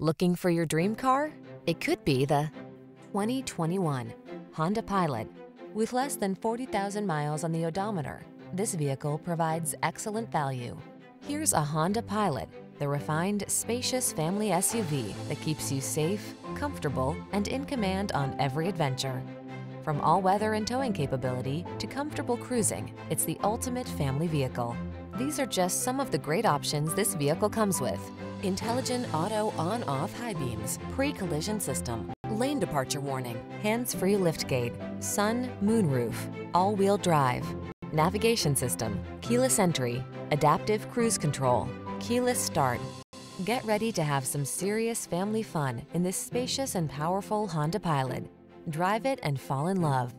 Looking for your dream car? It could be the 2021 Honda Pilot. With less than 40,000 miles on the odometer, this vehicle provides excellent value. Here's a Honda Pilot, the refined, spacious family SUV that keeps you safe, comfortable, and in command on every adventure. From all-weather and towing capability to comfortable cruising, it's the ultimate family vehicle. These are just some of the great options this vehicle comes with. Intelligent auto on-off high beams, pre-collision system, lane departure warning, hands-free liftgate, sun, moonroof, all-wheel drive, navigation system, keyless entry, adaptive cruise control, keyless start. Get ready to have some serious family fun in this spacious and powerful Honda Pilot. Drive it and fall in love.